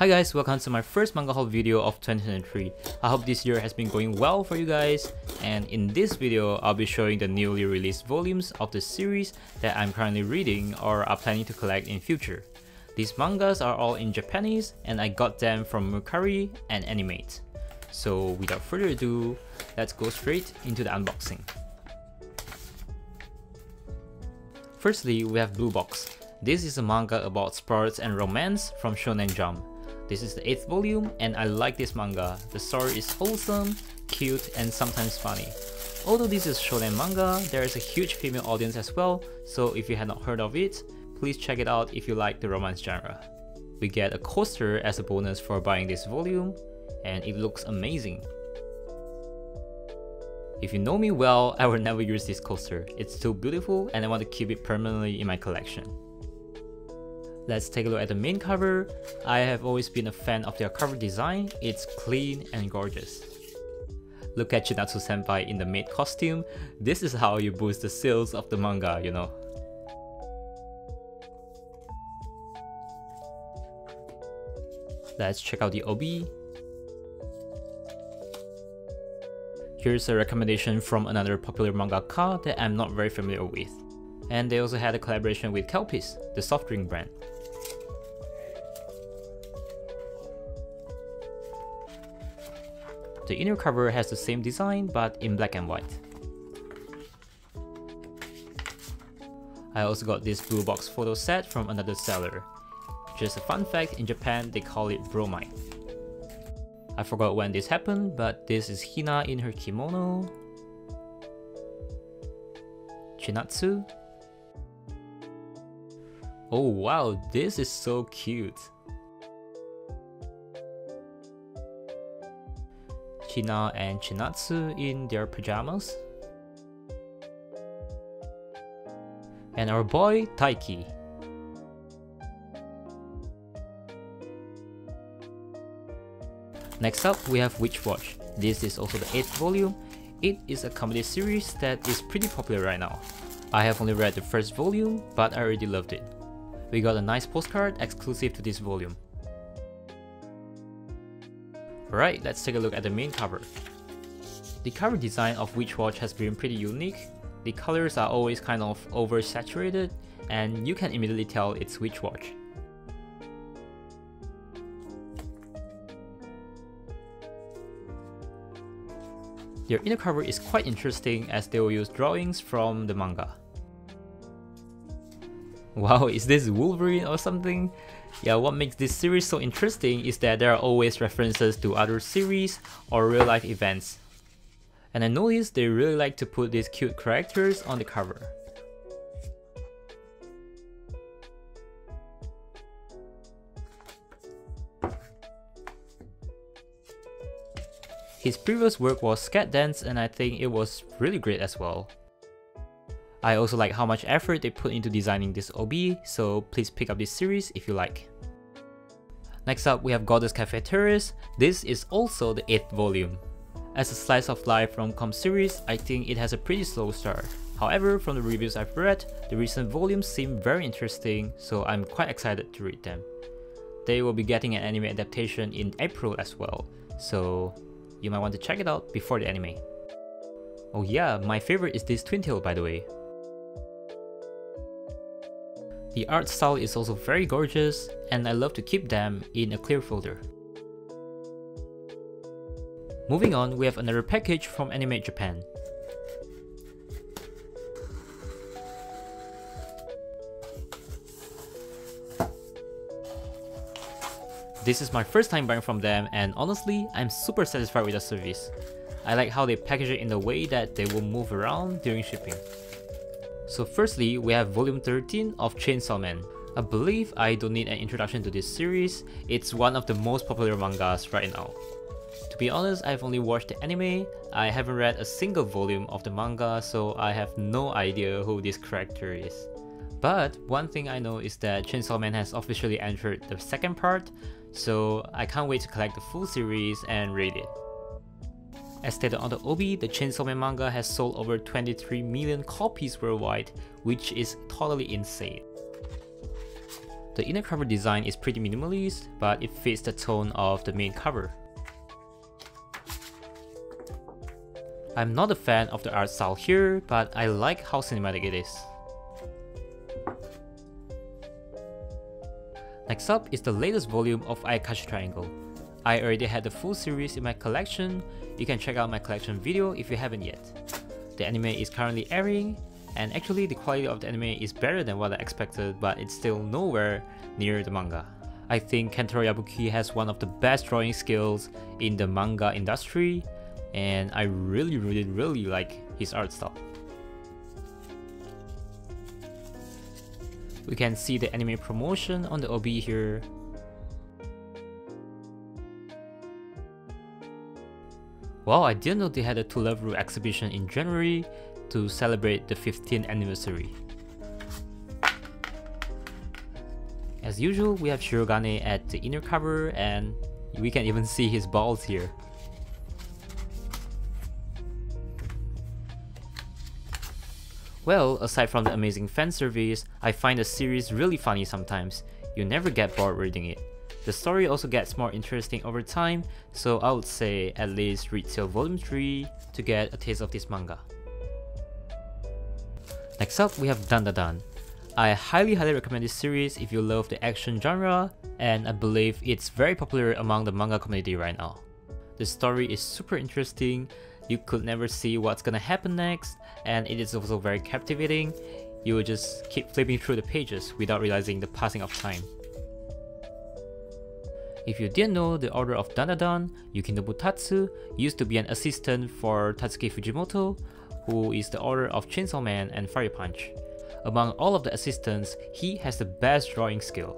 Hi guys, welcome to my first manga haul video of 2023. I hope this year has been going well for you guys and in this video I'll be showing the newly released volumes of the series that I'm currently reading or are planning to collect in future. These mangas are all in Japanese and I got them from Mercari and Animate. So without further ado, let's go straight into the unboxing. Firstly, we have Blue Box. This is a manga about sports and romance from Shonen Jump. This is the 8th volume and I like this manga. The story is wholesome, cute, and sometimes funny. Although this is shonen manga, there is a huge female audience as well, so if you have not heard of it, please check it out if you like the romance genre. We get a coaster as a bonus for buying this volume, and it looks amazing. If you know me well, I will never use this coaster. It's too beautiful and I want to keep it permanently in my collection. Let's take a look at the main cover. I have always been a fan of their cover design, it's clean and gorgeous. Look at Chinatsu senpai in the maid costume, this is how you boost the sales of the manga, you know. Let's check out the Obi. Here's a recommendation from another popular mangaka that I'm not very familiar with. And they also had a collaboration with Calpis, the soft drink brand. The inner cover has the same design but in black and white. I also got this blue box photo set from another seller. Just a fun fact, in Japan they call it bromide. I forgot when this happened, but this is Hina in her kimono. Chinatsu. Oh wow, this is so cute. Hina and Chinatsu in their pajamas. And our boy Taiki. Next up, we have Witch Watch. This is also the 8th volume. It is a comedy series that is pretty popular right now. I have only read the first volume, but I already loved it. We got a nice postcard exclusive to this volume. Alright, let's take a look at the main cover. The cover design of Witch Watch has been pretty unique. The colors are always kind of oversaturated, and you can immediately tell it's Witch Watch. Their inner cover is quite interesting as they will use drawings from the manga. Wow, is this Wolverine or something? Yeah, what makes this series so interesting is that there are always references to other series or real life events. And I noticed they really like to put these cute characters on the cover. His previous work was Sket Dance and I think it was really great as well. I also like how much effort they put into designing this Obi, so please pick up this series if you like. Next up, we have Goddess Cafe Terrace. This is also the 8th volume. As a slice of life rom-com series, I think it has a pretty slow start. However, from the reviews I've read, the recent volumes seem very interesting, so I'm quite excited to read them. They will be getting an anime adaptation in April as well, so you might want to check it out before the anime. Oh yeah, my favorite is this twin tail by the way. The art style is also very gorgeous and I love to keep them in a clear folder. Moving on, we have another package from Animate Japan. This is my first time buying from them and honestly, I'm super satisfied with the service. I like how they package it in the way that they will move around during shipping. So firstly, we have volume 13 of Chainsaw Man. I believe I don't need an introduction to this series, it's one of the most popular mangas right now. To be honest, I've only watched the anime, I haven't read a single volume of the manga, so I have no idea who this character is. But one thing I know is that Chainsaw Man has officially entered the second part, so I can't wait to collect the full series and read it. As stated on the Obi, the Chainsaw Man manga has sold over 23 million copies worldwide, which is totally insane. The inner cover design is pretty minimalist, but it fits the tone of the main cover. I'm not a fan of the art style here, but I like how cinematic it is. Next up is the latest volume of Ayakashi Triangle. I already had the full series in my collection, you can check out my collection video if you haven't yet. The anime is currently airing, and actually the quality of the anime is better than what I expected but it's still nowhere near the manga. I think Kentaro Yabuki has one of the best drawing skills in the manga industry and I really really really like his art style. We can see the anime promotion on the Obi here. Wow, I didn't know they had a Ru exhibition in January to celebrate the 15th anniversary. As usual, we have Shirogane at the inner cover and we can even see his balls here. Well, aside from the amazing fan service, I find the series really funny sometimes. You never get bored reading it. The story also gets more interesting over time, so I would say at least read till volume 3 to get a taste of this manga. Next up, we have Dandadan. I highly highly recommend this series if you love the action genre, and I believe it's very popular among the manga community right now. The story is super interesting, you could never see what's gonna happen next, and it is also very captivating. You will just keep flipping through the pages without realizing the passing of time. If you didn't know, the Order of Dandadan, Yukinobu Tatsu, used to be an assistant for Tatsuki Fujimoto, who is the Order of Chainsaw Man and Fire Punch. Among all of the assistants, he has the best drawing skill.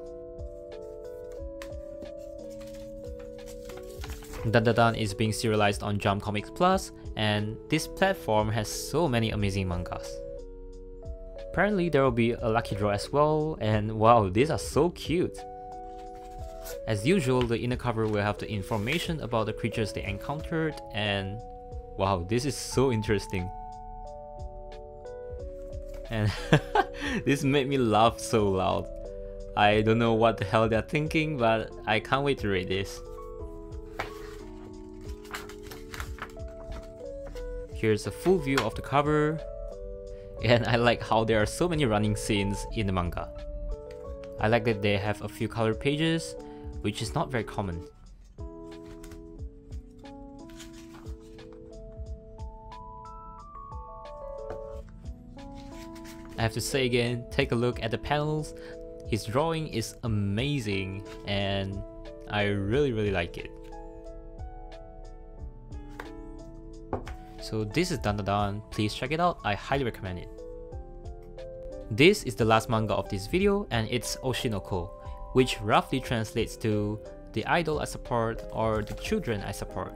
Dandadan is being serialized on Jump Comics Plus, and this platform has so many amazing mangas. Apparently there will be a lucky draw as well, and wow, these are so cute! As usual, the inner cover will have the information about the creatures they encountered, and wow, this is so interesting and this made me laugh so loud. I don't know what the hell they're thinking, but I can't wait to read this. Here's a full view of the cover, and I like how there are so many running scenes in the manga. I like that they have a few color pages, which is not very common. I have to say again, take a look at the panels. His drawing is amazing and I really really like it. So this is Dandadan, please check it out, I highly recommend it. This is the last manga of this video and it's Oshi no Ko, which roughly translates to the idol I support or the children I support.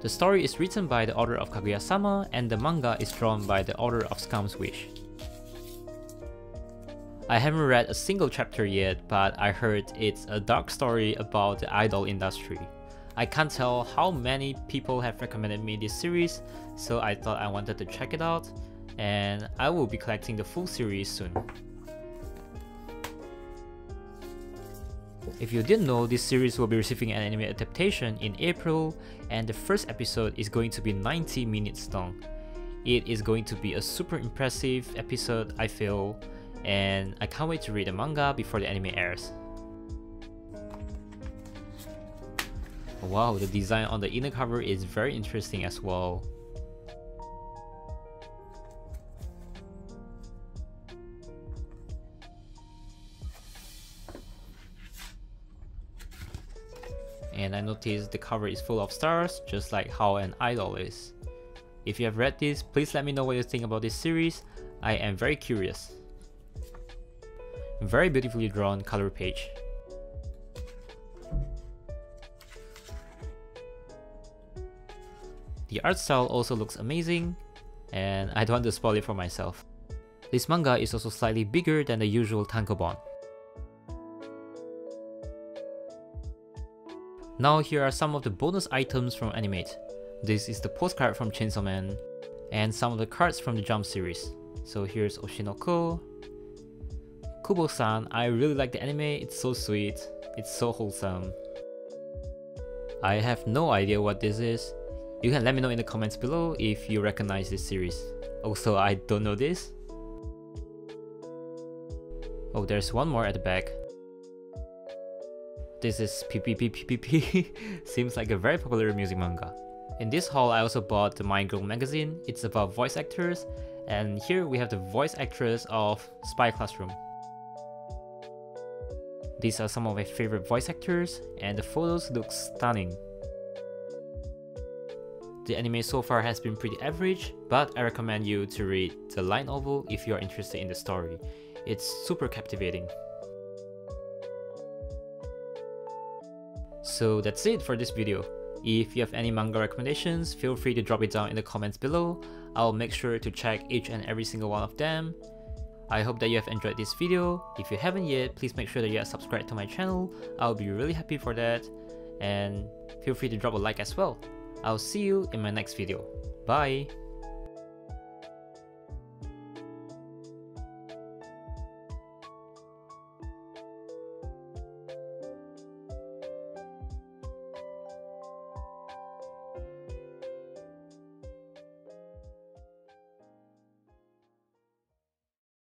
The story is written by the author of Kaguya-sama and the manga is drawn by the author of Scum's Wish. I haven't read a single chapter yet, but I heard it's a dark story about the idol industry. I can't tell how many people have recommended me this series, so I thought I wanted to check it out, and I will be collecting the full series soon. If you didn't know, this series will be receiving an anime adaptation in April, and the first episode is going to be 90 minutes long. It is going to be a super impressive episode, I feel, and I can't wait to read the manga before the anime airs. Wow, the design on the inner cover is very interesting as well. And I noticed the cover is full of stars, just like how an idol is. If you have read this, please let me know what you think about this series. I am very curious. Very beautifully drawn color page. The art style also looks amazing, and I don't want to spoil it for myself. This manga is also slightly bigger than the usual tankobon. Now here are some of the bonus items from Animate. This is the postcard from Chainsaw Man, and some of the cards from the Jump series. So here's Oshi no Ko, Kubo-san, I really like the anime, it's so sweet, it's so wholesome. I have no idea what this is. You can let me know in the comments below if you recognize this series. Oh, also, I don't know this. Oh, there's one more at the back. This is PPPPPP. Seems like a very popular music manga. In this haul, I also bought the My Girl magazine. It's about voice actors. And here we have the voice actress of Spy Classroom. These are some of my favorite voice actors, and the photos look stunning. The anime so far has been pretty average, but I recommend you to read the light novel if you are interested in the story. It's super captivating. So that's it for this video. If you have any manga recommendations, feel free to drop it down in the comments below. I'll make sure to check each and every single one of them. I hope that you have enjoyed this video. If you haven't yet, please make sure that you are subscribed to my channel. I'll be really happy for that. And feel free to drop a like as well. I'll see you in my next video. Bye!